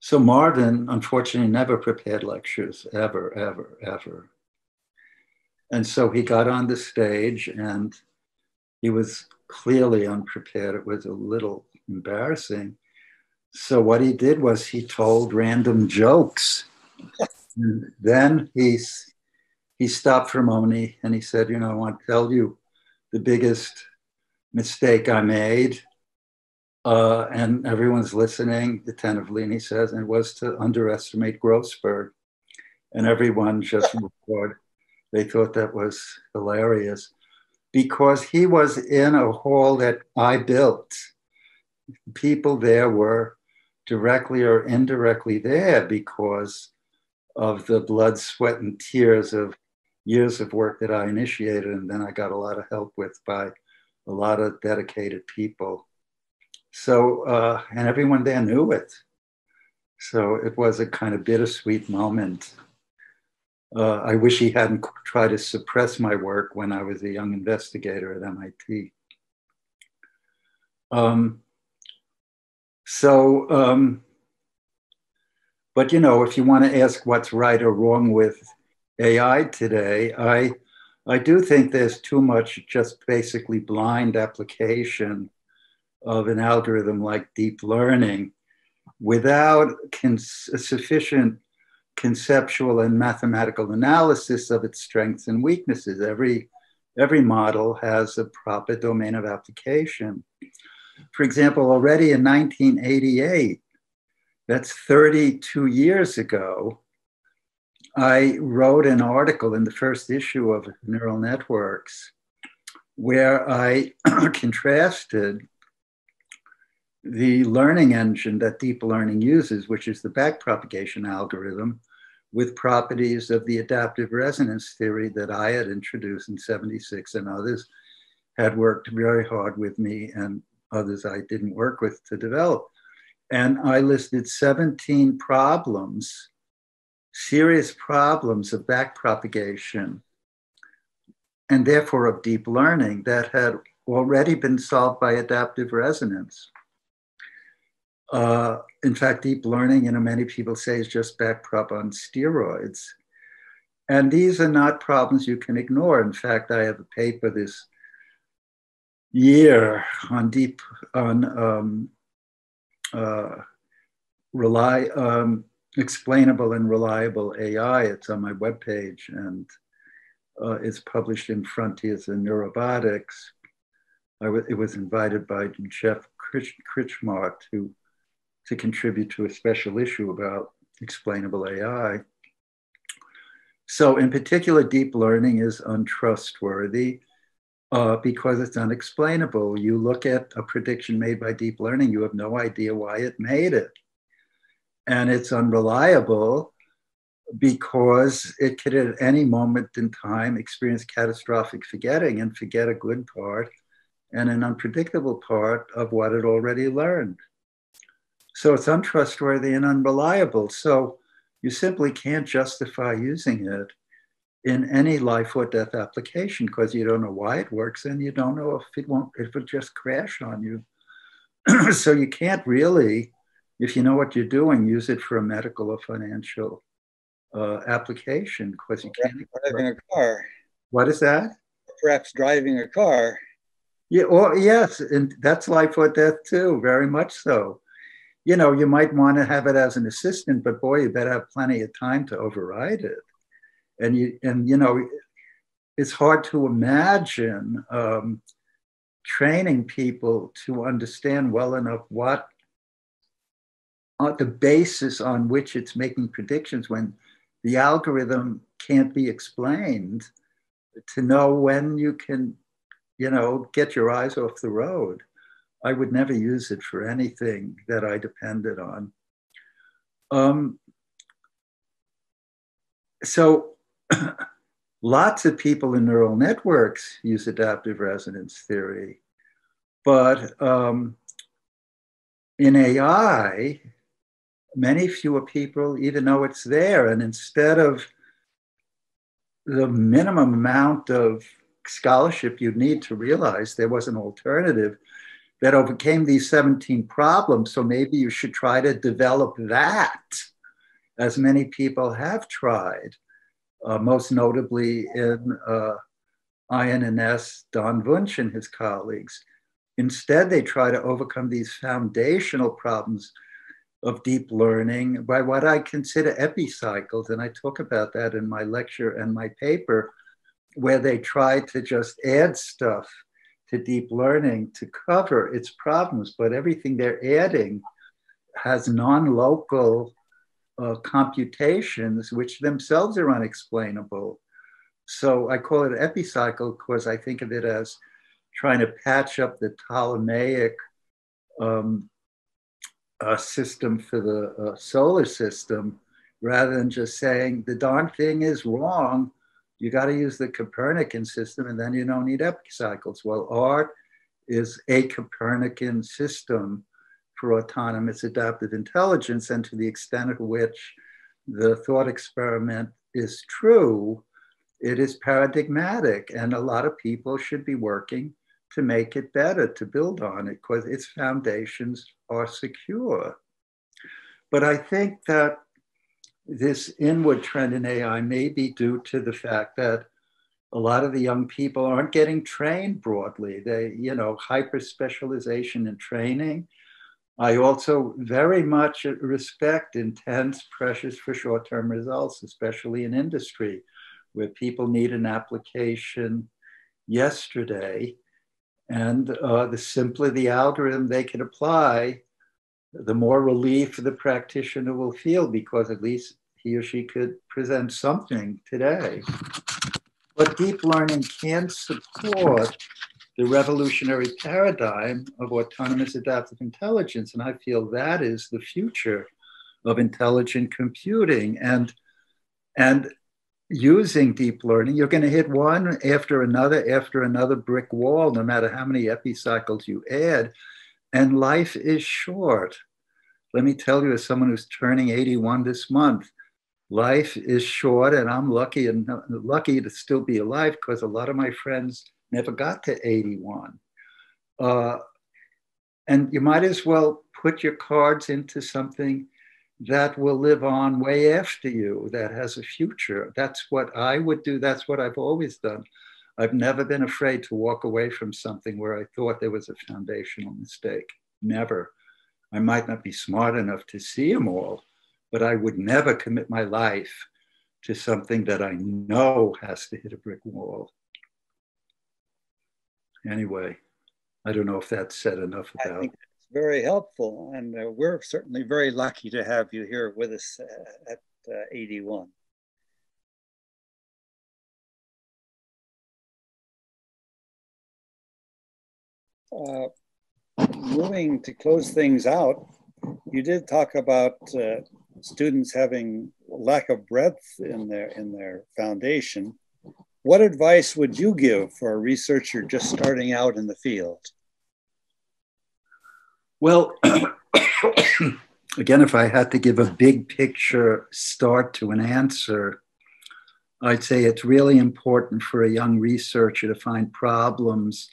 so Marvin, unfortunately, never prepared lectures, ever, ever, ever. And so he got on the stage and he was clearly unprepared. It was a little embarrassing. So what he did was he told random jokes. and then he's, he stopped for a moment and he said, you know, I want to tell you the biggest mistake I made. Uh, and everyone's listening attentively. And he says, and it was to underestimate Grossberg. And everyone just roared. They thought that was hilarious because he was in a hall that I built. People there were directly or indirectly there because of the blood, sweat, and tears of years of work that I initiated. And then I got a lot of help with by a lot of dedicated people. So, uh, and everyone there knew it. So it was a kind of bittersweet moment. Uh, I wish he hadn't tried to suppress my work when I was a young investigator at MIT. Um, so, um, but you know, if you want to ask what's right or wrong with AI today, I, I do think there's too much just basically blind application of an algorithm like deep learning without cons- sufficient conceptual and mathematical analysis of its strengths and weaknesses. Every, every model has a proper domain of application. For example, already in 1988, that's 32 years ago, I wrote an article in the first issue of Neural Networks where I contrasted the learning engine that deep learning uses, which is the backpropagation algorithm, with properties of the adaptive resonance theory that I had introduced in 76 and others had worked very hard with me and others I didn't work with to develop. And I listed 17 problems, serious problems of backpropagation and therefore of deep learning that had already been solved by adaptive resonance. Uh, in fact, deep learning, you know, many people say is just backprop on steroids. And these are not problems you can ignore. In fact, I have a paper this year on deep on um, uh, rely um, explainable and reliable AI. It's on my webpage and uh, it's published in Frontiers in Neurorobotics. it was invited by Jeff Krichmar, who to contribute to a special issue about explainable AI. So, in particular, deep learning is untrustworthy. uh, because it's unexplainable. You look at a prediction made by deep learning, you have no idea why it made it. And it's unreliable because it could at any moment in time experience catastrophic forgetting and forget a good part and an unpredictable part of what it already learned. So it's untrustworthy and unreliable. So you simply can't justify using it in any life or death application because you don't know why it works and you don't know if it won't if it just crash on you. so you can't really, if you know what you're doing, use it for a medical or financial uh, application because you can't driving a car. What is that? Perhaps driving a car. Yeah, or yes, and that's life or death too, very much so. You know, you might want to have it as an assistant, but boy, you better have plenty of time to override it. And you and you know, it's hard to imagine um, training people to understand well enough what uh, the basis on which it's making predictions when the algorithm can't be explained to know when you can you know, get your eyes off the road. I would never use it for anything that I depended on. Um, so lots of people in neural networks use adaptive resonance theory, but um, in AI, many fewer people even know it's there. And instead of the minimum amount of scholarship you'd need to realize there was an alternative that overcame these 17 problems. So maybe you should try to develop that, as many people have tried, uh, most notably in uh, INNS, Don Wunsch and his colleagues. Instead, they try to overcome these foundational problems of deep learning by what I consider epicycles. And I talk about that in my lecture and my paper where they try to just add stuff to deep learning to cover its problems, but everything they're adding has non local uh, computations, which themselves are unexplainable. So I call it epicycle because I think of it as trying to patch up the Ptolemaic um, uh, system for the uh, solar system rather than just saying the darn thing is wrong you got to use the Copernican system and then you don't need epicycles. Well, ART is a Copernican system for autonomous adaptive intelligence. And to the extent of which the thought experiment is true, it is paradigmatic. And a lot of people should be working to make it better, to build on it, because its foundations are secure. But I think that this inward trend in AI may be due to the fact that a lot of the young people aren't getting trained broadly. They, you know, hyper specialization in training. I also very much respect intense pressures for short term results, especially in industry, where people need an application yesterday. And uh, the simpler the algorithm they can apply, the more relief the practitioner will feel because at least he or she could present something today. But deep learning can support the revolutionary paradigm of autonomous adaptive intelligence. And I feel that is the future of intelligent computing. And, and using deep learning, you're going to hit one after another after another brick wall, no matter how many epicycles you add. And life is short. Let me tell you, as someone who's turning 81 this month, life is short, and I'm lucky and lucky to still be alive because a lot of my friends never got to 81. Uh, and you might as well put your cards into something that will live on way after you, that has a future. That's what I would do. That's what I've always done. I've never been afraid to walk away from something where I thought there was a foundational mistake. Never. I might not be smart enough to see them all, but I would never commit my life to something that I know has to hit a brick wall. Anyway, I don't know if that said enough about. I think it's very helpful, and uh, we're certainly very lucky to have you here with us uh, at uh, 81. Uh, moving to close things out, you did talk about uh, students having lack of breadth in their in their foundation. What advice would you give for a researcher just starting out in the field? Well, again, if I had to give a big picture start to an answer, I'd say it's really important for a young researcher to find problems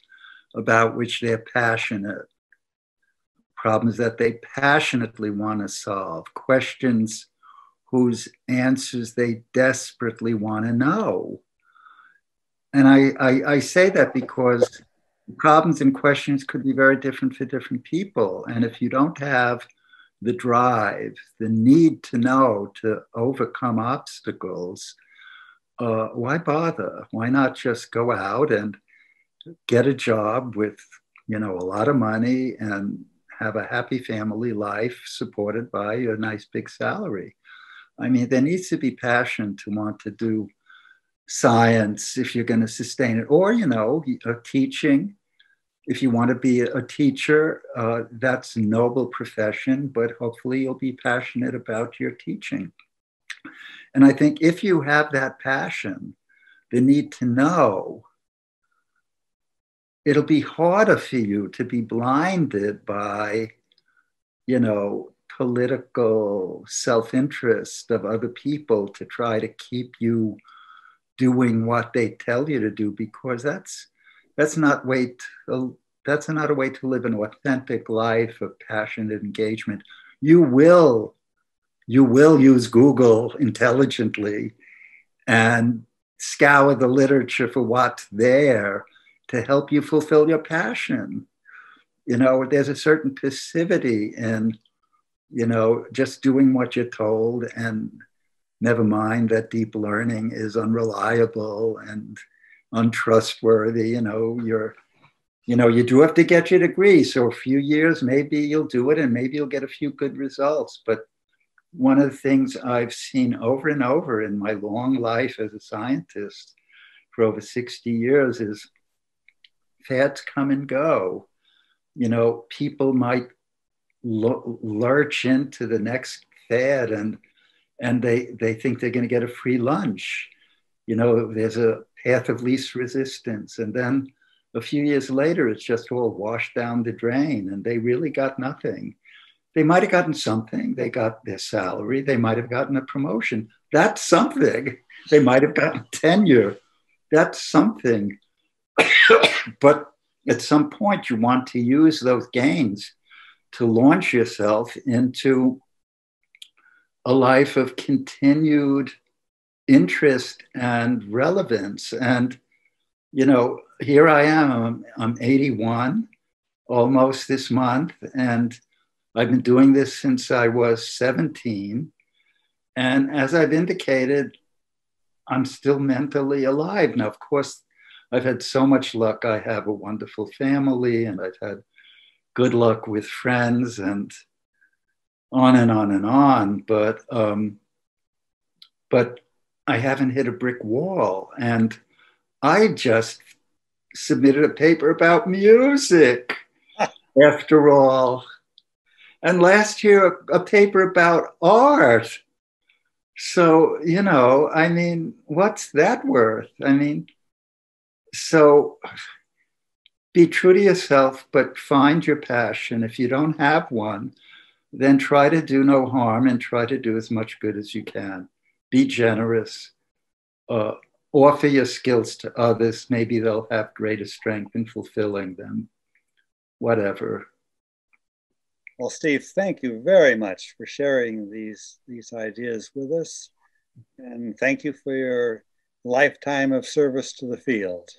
about which they're passionate, problems that they passionately want to solve, questions whose answers they desperately want to know. And I, I, I say that because problems and questions could be very different for different people. And if you don't have the drive, the need to know to overcome obstacles, uh, why bother? Why not just go out and get a job with, you know, a lot of money and have a happy family life supported by a nice big salary? I mean, there needs to be passion to want to do science if you're going to sustain it, or, you know, teaching. If you want to be a teacher, uh, that's a noble profession, but hopefully you'll be passionate about your teaching. And I think if you have that passion, the need to know, it'll be harder for you to be blinded by, you know, political self interest of other people to try to keep you doing what they tell you to do because that's that's not way to, that's not a way to live an authentic life of passionate engagement. You will you will use google intelligently and scour the literature for what's there to help you fulfill your passion. You know there's a certain passivity in you know just doing what you're told and never mind that deep learning is unreliable and untrustworthy you know you're you know you do have to get your degree. So a few years maybe you'll do it and maybe you'll get a few good results. But one of the things i've seen over and over in my long life as a scientist for over 60 years is fads come and go. You know people might lurch into the next fad and and they they think they're going to get a free lunch. You know there's a path of least resistance. And then a few years later it's just all washed down the drain and they really got nothing. They might have gotten something. They got their salary. They might have gotten a promotion. That's something. They might have gotten tenure. That's something but at some point you want to use those gains to launch yourself into a life of continued interest and relevance. And, you know, here I am, I'm, I'm 81 almost this month, and I've been doing this since I was 17. And as I've indicated, I'm still mentally alive. Now, of course, I've had so much luck. I have a wonderful family, and I've had good luck with friends and on and on and on. But um, but I haven't hit a brick wall, and I just submitted a paper about music after all. And last year, a, a paper about art. So, you know, I mean, what's that worth? I mean, so be true to yourself, but find your passion. If you don't have one, then try to do no harm and try to do as much good as you can. Be generous. Uh, offer your skills to others. Maybe they'll have greater strength in fulfilling them. Whatever. Well, Steve, thank you very much for sharing these, these ideas with us. And thank you for your lifetime of service to the field.